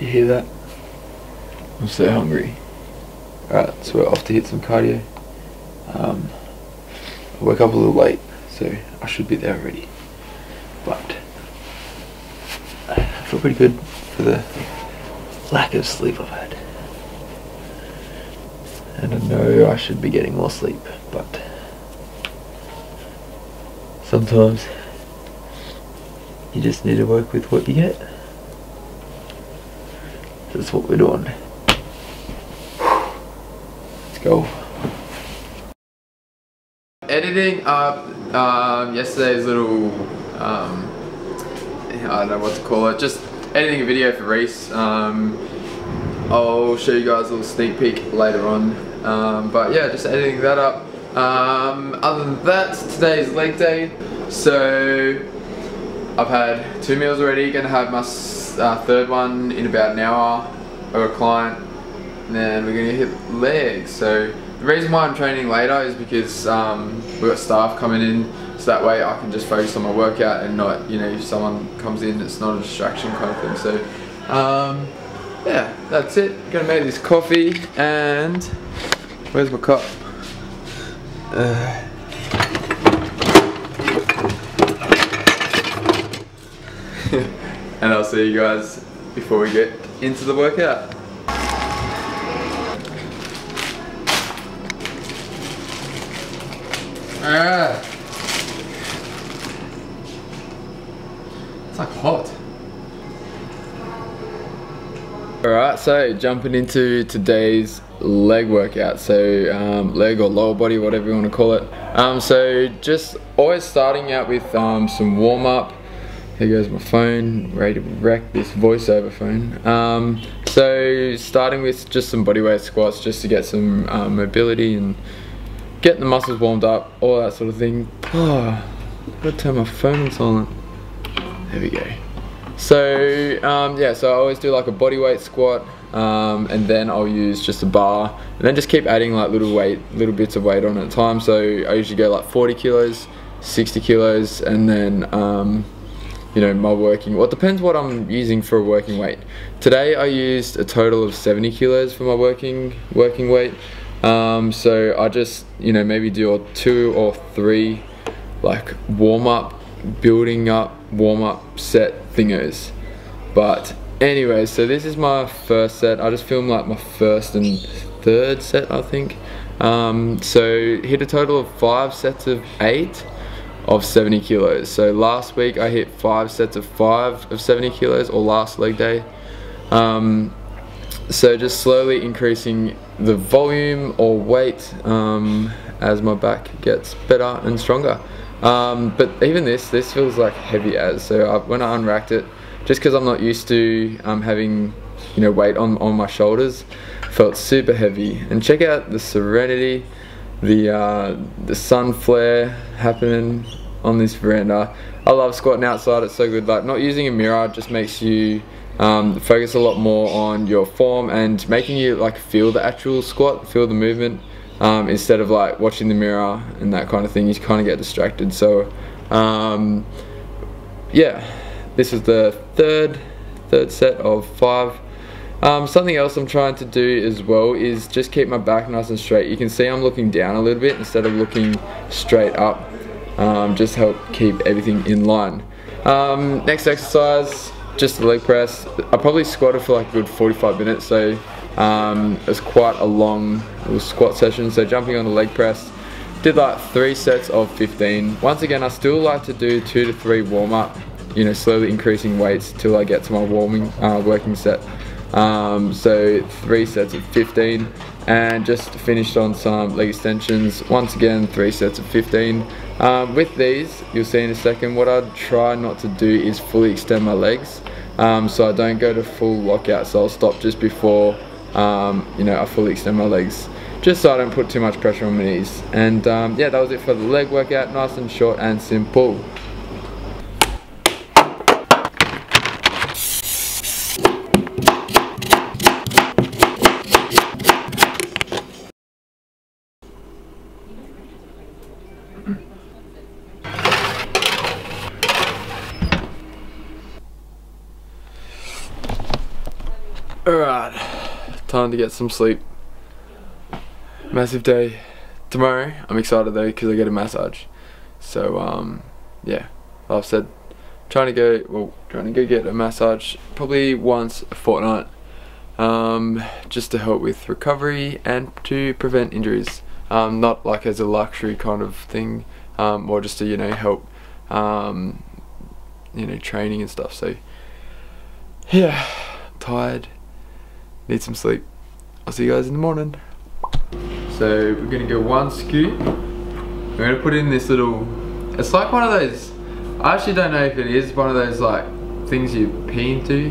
Do you hear that? I'm so hungry. Alright, so we're off to hit some cardio. Um, I woke up a little late, so I should be there already. But I feel pretty good for the lack of sleep I've had. And I know I should be getting more sleep, but sometimes you just need to work with what you get. That's what we're doing. Let's go. Editing up um, yesterday's little, um, I don't know what to call it, just editing a video for Reese. Um, I'll show you guys a little sneak peek later on. Um, but yeah, just editing that up. Um, other than that, today is leg day. So I've had two meals already, gonna have my uh, third one in about an hour of a client. And then we're gonna hit legs. So the reason why I'm training later is because um, we've got staff coming in so that way I can just focus on my workout and not, you know, if someone comes in it's not a distraction kind of thing. So um, yeah, that's it. Gonna make this coffee and where's my cup? Uh, and I'll see you guys before we get into the workout. Alright. It's like hot. Alright, so jumping into today's leg workout. So um, leg or lower body, whatever you want to call it. Um, so just always starting out with um, some warm up. Here goes my phone, ready to wreck this voiceover phone. Um, so starting with just some bodyweight squats just to get some um, mobility and getting the muscles warmed up, all that sort of thing. Oh, gotta turn my phone on silent. There we go. So um, yeah, so I always do like a body weight squat, um, and then I'll use just a bar, and then just keep adding like little weight, little bits of weight on at a time. So I usually go like 40 kilos, 60 kilos, and then um, you know my working. Well, it depends what I'm using for a working weight. Today I used a total of 70 kilos for my working working weight. Um, so I just, you know, maybe do two or three like warm up, building up, warm up set thingos. But anyway, so this is my first set. I just filmed like my first and third set, I think. Um, so hit a total of five sets of eight of 70 kilos. So last week I hit five sets of five of 70 kilos or last leg day. Um, so just slowly increasing the volume or weight um, as my back gets better and stronger. Um, but even this, this feels like heavy as. So I, when I unracked it, just because I'm not used to um, having you know weight on, on my shoulders, felt super heavy. And check out the serenity, the, uh, the sun flare happening on this veranda. I love squatting outside, it's so good. Like not using a mirror just makes you um, focus a lot more on your form and making you like feel the actual squat, feel the movement um, instead of like watching the mirror and that kind of thing. You kind of get distracted. So um, yeah, this is the third third set of five. Um, something else I'm trying to do as well is just keep my back nice and straight. You can see I'm looking down a little bit instead of looking straight up. Um, just help keep everything in line. Um, next exercise, just the leg press. I probably squatted for like a good 45 minutes, so um, it was quite a long squat session. So jumping on the leg press, did like three sets of 15. Once again, I still like to do two to three warm up, you know, slowly increasing weights till I get to my warming uh, working set. Um, so three sets of 15 and just finished on some leg extensions. Once again, three sets of 15. Um, with these, you'll see in a second, what I try not to do is fully extend my legs. Um, so I don't go to full lockout, so I'll stop just before, um, you know, I fully extend my legs. Just so I don't put too much pressure on my knees. And um, yeah, that was it for the leg workout. Nice and short and simple. Alright, time to get some sleep. Massive day tomorrow. I'm excited though because I get a massage. So um, yeah, like I've said, trying to go well, trying to go get a massage probably once a fortnight, um, just to help with recovery and to prevent injuries. Um, not like as a luxury kind of thing, um, or just to you know help, um, you know training and stuff. So yeah, tired, need some sleep. I'll see you guys in the morning. So we're gonna go one scoop. We're gonna put in this little, it's like one of those, I actually don't know if it is one of those like things you pee into.